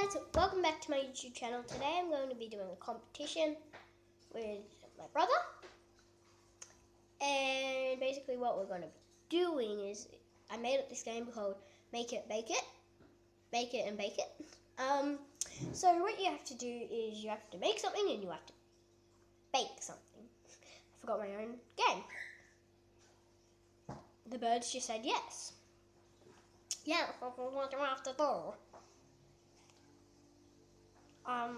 guys, welcome back to my YouTube channel. Today I'm going to be doing a competition with my brother. And basically what we're going to be doing is, I made up this game called Make It, Bake It. Make it and bake it. Um, so what you have to do is you have to make something and you have to bake something. I forgot my own game. The birds just said yes. Yeah? Um,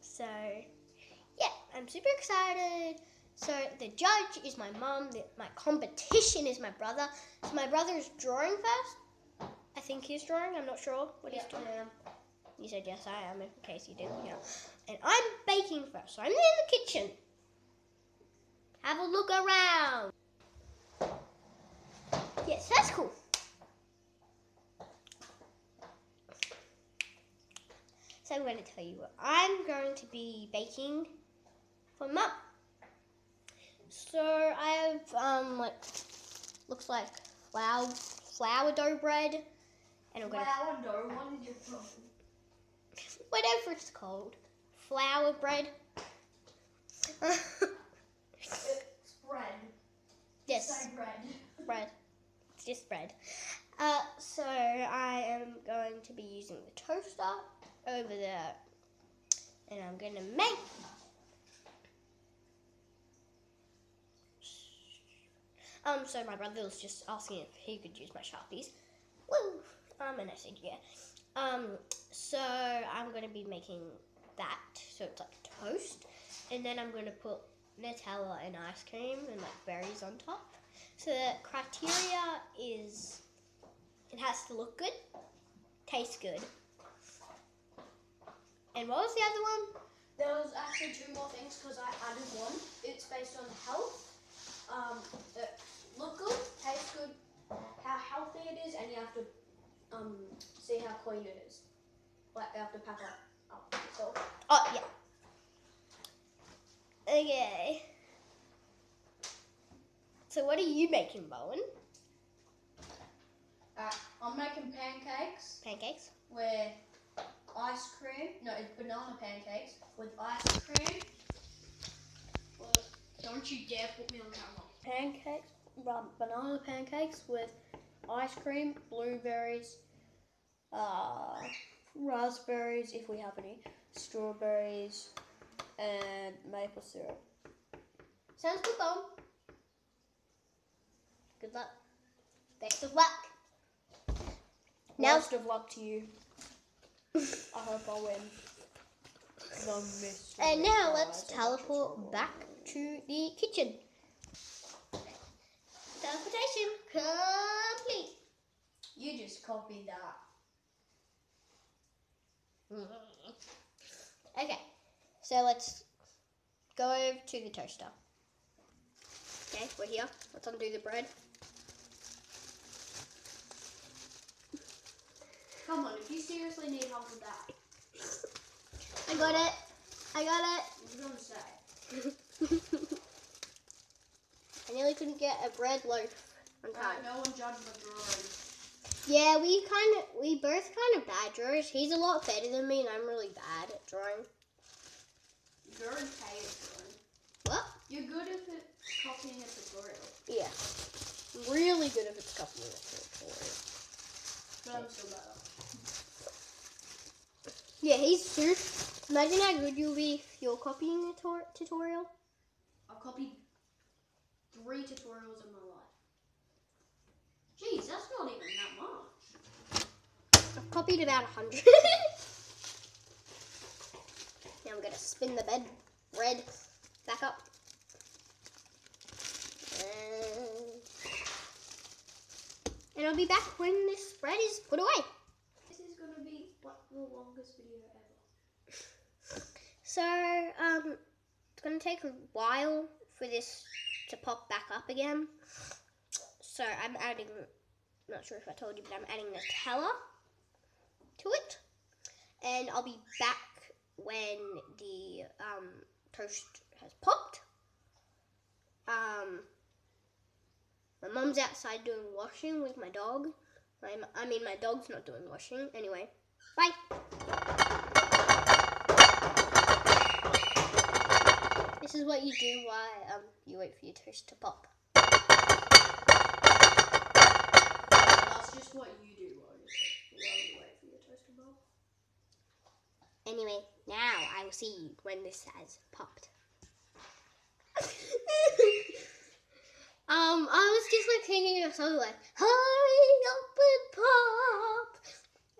so yeah, I'm super excited. So the judge is my mom. The, my competition is my brother. So my brother is drawing first. I think he's drawing. I'm not sure what he's doing. You said yes, I am. In case you didn't hear. And I'm baking first. So I'm in the kitchen. Have a look around. Yes, that's cool. So I'm going to tell you what I'm going to be baking for mum. So I have um like looks like flour flour dough bread, and I'm gonna Flour dough, what did you put? whatever it's called, flour bread. It's bread. yes, bread. bread. It's just bread. Uh, so I am going to be using the toaster over there, and I'm gonna make. Um, so my brother was just asking if he could use my sharpies. Woo! Um, and I said yeah. Um, so I'm gonna be making that, so it's like toast, and then I'm gonna put Nutella and ice cream and like berries on top. So the criteria is it has to look good, taste good. And what was the other one? There was actually two more things because I added one. It's based on health. Um, it look good, taste good, how healthy it is, and you have to um see how clean it is. Like you have to pack it up. So Oh yeah. Okay. So what are you making, Bowen? uh, I'm making pancakes Pancakes. with ice cream. No, it's banana pancakes with ice cream. Well, don't you dare put me on camera. Pancakes, banana pancakes with ice cream, blueberries, uh, raspberries if we have any, strawberries, and maple syrup. Sounds good, Bowen. Good luck. Best of luck. Now- Best of luck to you. I hope I win. And now let's teleport back to the kitchen. Teleportation complete. You just copied that. Mm. Okay, so let's go over to the toaster. Okay, we're here. Let's undo the bread. Come on, if you seriously need help with that, I got it. I got I was gonna say. it. I nearly couldn't get a bread loaf on time. Right, no one judge the drawing. Yeah, we kind of, we both kind of bad drawers. He's a lot better than me, and I'm really bad at drawing. You're okay at drawing. What? You're good if it's copying a tutorial, Yeah. Really good if it's copying a tutorial. but I'm still better. Yeah, he's super. Imagine how good you'll be if you're copying a tor- tutorial. I've copied three tutorials in my life. Jeez, that's not even that much. I've copied about a hundred. now I'm gonna spin the bed red back up. And, and I'll be back when this bread is put away. This is gonna be like the longest video ever. So, um, it's gonna take a while for this to pop back up again. So I'm adding, not sure if I told you, but I'm adding Nutella to it. And I'll be back when the um, toast has popped. Um, my mum's outside doing washing with my dog. I mean, my dog's not doing washing. Anyway, Bye. This is what you do while um, you wait for your toast to pop. That's just what you do while you wait for your toast to pop. Anyway, now I will see you when this has popped. um, I was just like thinking of something like, hurry up and pop.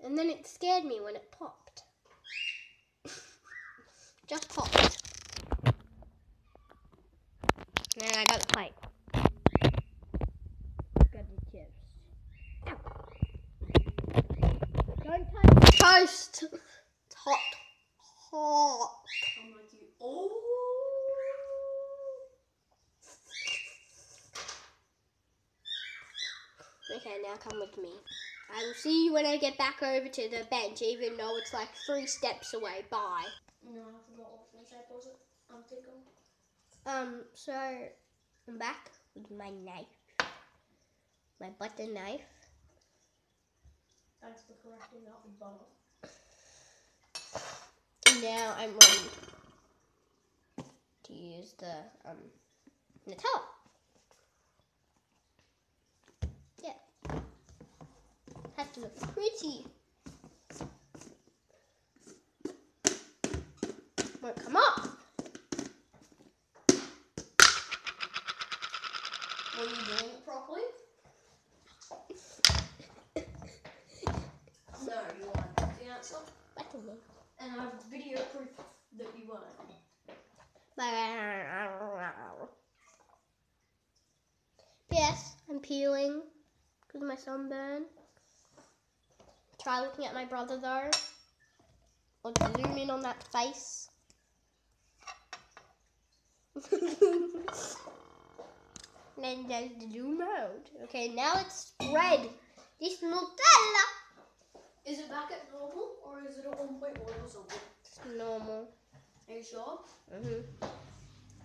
And then it scared me when it popped. just popped. And I got the plate. Got the chips. Don't touch toast! It's hot. Hot. I'm like you. Oh. Okay, now come with me. I will see you when I get back over to the bench, even though it's like three steps away. Bye. No, I forgot what food shape was. I'm thinking. Um, so I'm back with my knife, my butter knife. Thanks for correcting that with butter. Now I'm ready to use the um Nutella. Yeah, has to look pretty. Won't come up. Were you doing it properly? no, you weren't. The answer. Butter knife. And I have video proof that you weren't. Yes, I'm peeling because of my sunburn. Try looking at my brother though. Or zoom in on that face. then there's the zoom out. Okay, now it's spread. This Nutella. Is it back at normal or is it at 1.1 or something? It's normal. Are you sure? hmm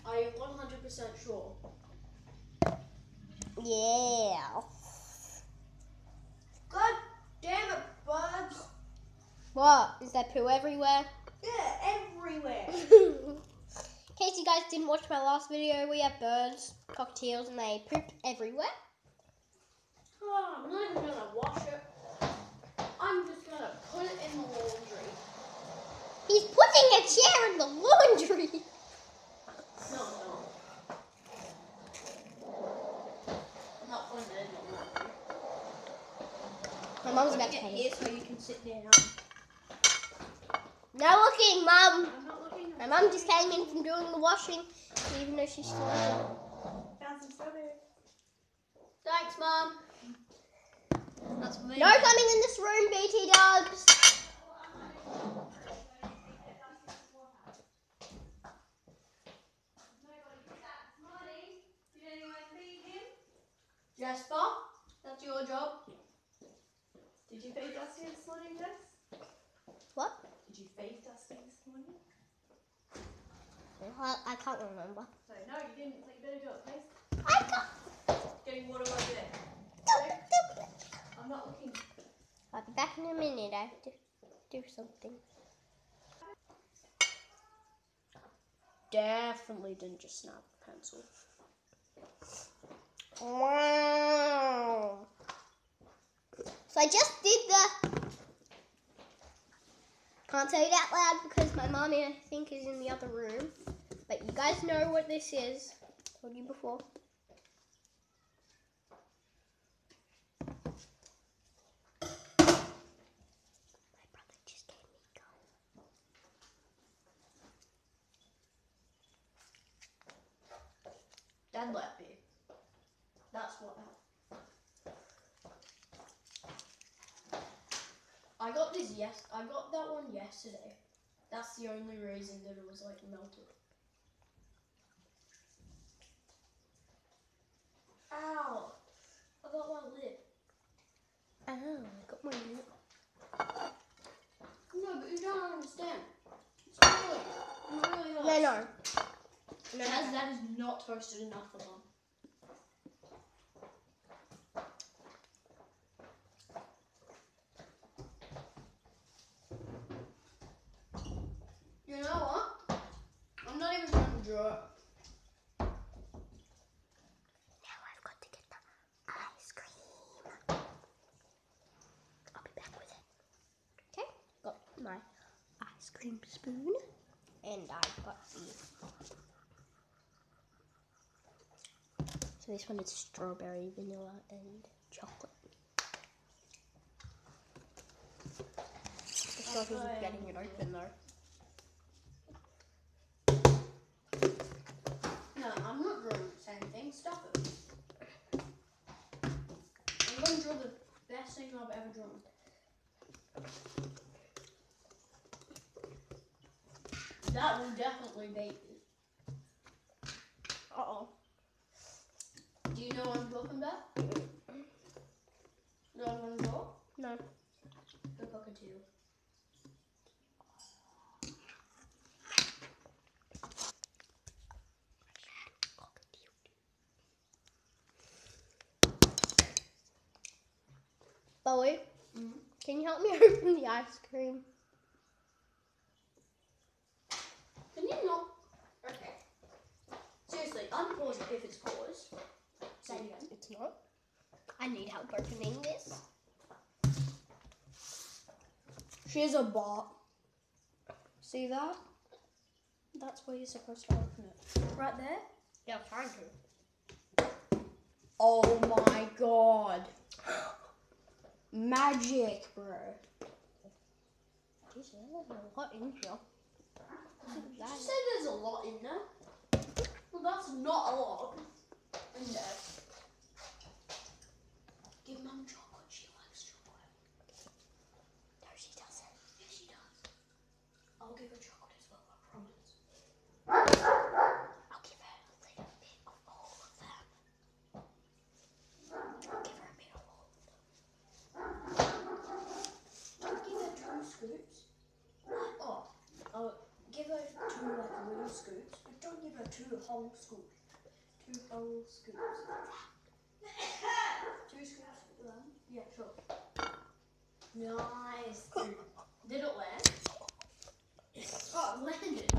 Are you 100% sure? Yeah. God damn it, buds! What? Is there poo everywhere? Yeah, everywhere. In case you guys didn't watch my last video, we have birds, cockatiels, and they poop everywhere. Oh, I'm not even gonna wash it. I'm just gonna put it in the laundry. He's putting a chair in the laundry. No, no. I'm not putting it in the laundry. My mom's about to here so you can sit down. No looking, mum. I'm not looking. My mum just came in from doing the washing, even though she's still. Found some strawberry. Thanks, mom. That's for me. No coming in this room, BT Dubs. Jasper, that's your job. Did you feed Dusty this morning, Jess? What? Did you feed Dusty this morning? I, I can't remember. So, no, you didn't. So you better do it, please. I can't. Getting water over there. I'm not looking. I'll be back in a minute. I have to do something. Definitely didn't just snap the pencil. Wow. So I just did the. Can't say it out loud because my mommy, I think, is in the other room. But you guys know what this is. Told you before. Dad let me. That's what I got this yes I got that one yesterday. That's the only reason that it was like melted. Ow! I got my lip. Oh, I got my lip. No, but you don't understand. It's really, it really hurts. No, no. No, that is not toasted enough for mum. You know what? I'm not even trying to draw it. Now I've got to get the ice cream. I'll be back with it. Okay, got my ice cream spoon. And I got the... So this one is strawberry, vanilla, and chocolate. This one is getting it open though. I'm not drawing the same thing. Stop it. I'm going to draw the best thing I've ever drawn. That will definitely beat you. Uh oh. Do you know what I'm talking about? No, I'm going to draw No. the cockatiel. Bowie, Mhm. can you help me open the ice cream? Can you not? Okay. Seriously, unpause it if it's paused. Say it again. It's not. I need help opening this. She's a bot. See that? That's where you're supposed to open it. Right there? Yeah, I'm trying to. Oh my god. Magic, bro. Jeez, there's a lot in here. Did you say there's a lot in there? Well, that's not a lot in there. Give mum chocolate. She likes chocolate. No, she doesn't. Yes, she does. I'll give her chocolate as well, I promise. I'll give her a little bit of all of them. I'll give her a bit of all of them. Don't give her two scoops. Oh, I'll give her two like little scoops, but don't give her two whole scoops. Two whole scoops. two scoops for them? Yeah, sure. Nice. Did it land? Oh, it landed.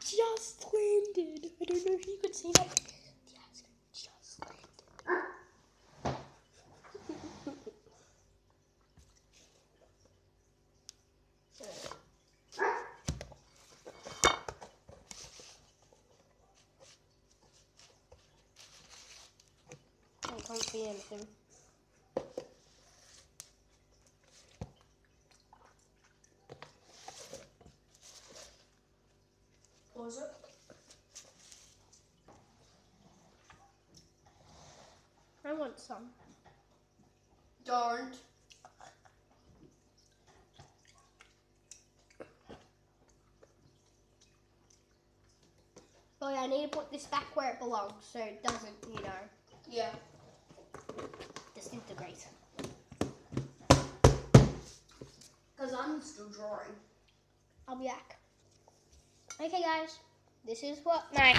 Just landed. I don't know if you could see that. The ice cream just landed. I it. I want some. Don't. Oh yeah, I need to put this back where it belongs so it doesn't, you know, Yeah. Disintegrate. Because I'm still drawing. I'll be back. Okay, guys, this is what my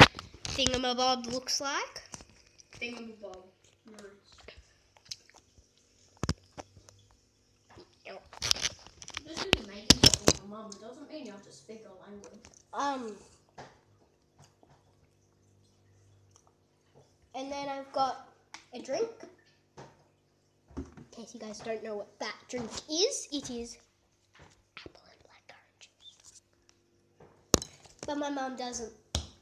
thingamabob looks like. Thingamabob. Nice. Just because you're making something for mum doesn't mean you have to speak a language. Um, and then I've got a drink. Case you guys don't know what that drink is, it is apple and blackcurrant juice. But my mum doesn't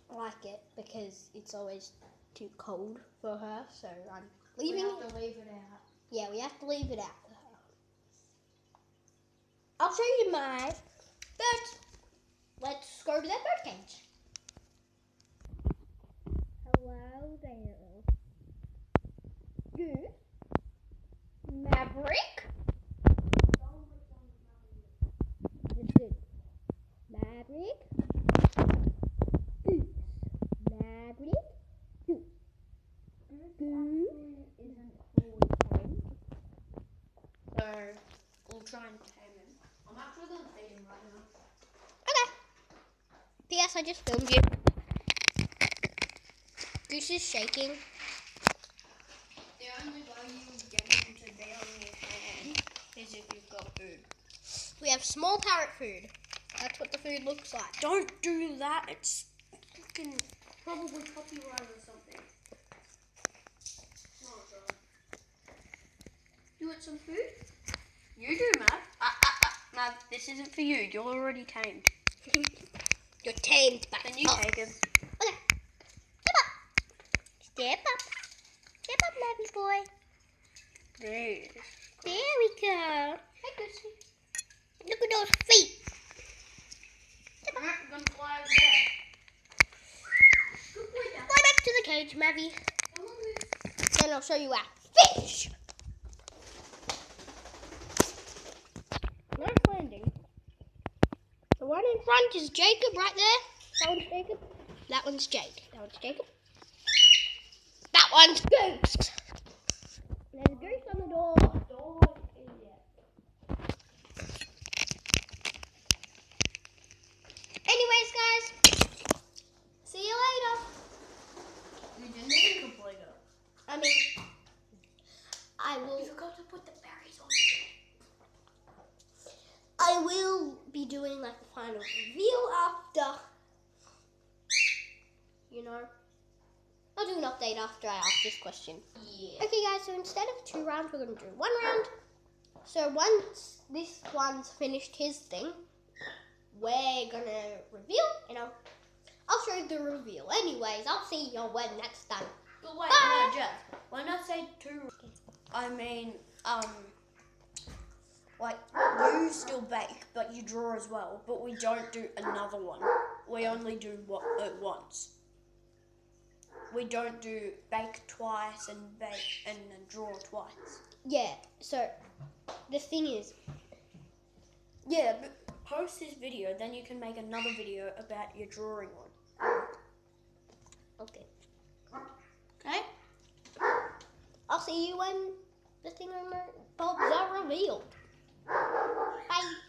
like it because it's always too cold for her, so I'm leaving we it. have to leave it out. Yeah, we have to leave it out for her. I'll show you my bird. Let's go to that bird cage. Hello there. Goose. Maverick. This is Maverick. Goose. Maverick. Goose. Goose. Isn't fully tamed. So we'll try and tame him. I'm actually going to feed him right now. Okay. P.S. I just filmed you. Goose is shaking. The only way you get him to be on your hand is if you've got food. We have small parrot food. That's what the food looks like. Don't do that. It's fucking probably copyright or something. Oh, God. You want some food? You do, Matt. Ah, ah, Matt. this isn't for you. You're already tamed. You're tamed back Then you up. take him. Okay. Step up. Step up. Step up, Navy boy. There. There we go. Hey, Goosey. Look at those feet. Not gonna fly over there. Good boy, Dad. Fly back to the cage, Mavi. Come. Then I'll show you our fish. Nice landing. The one in front is Jacob right there. That one's Jacob. That one's Jake. That one's Jacob. That one's Goose. There's Goose on the door. Anyways, guys. See you later. You didn't even complete it. I mean, I will. You forgot to put the berries on I will be doing like the final reveal after. You know, I'll do an update after I ask this question. Yeah. Okay, guys. So instead of two rounds, we're gonna do one round. So once this one's finished his thing, we're gonna reveal. You know, I'll show you the reveal. Anyways, I'll see you when that's done. But wait, Bye. no, Jeff. When I say two, I mean, um, like, you still bake, but you draw as well. But we don't do another one. We only do what it once. We don't do bake twice and bake and then draw twice. Yeah. So the thing is, Yeah, but post this video, then you can make another video about your drawing one. okay. Okay? I'll see you when the thing on the bulbs are revealed. Bye.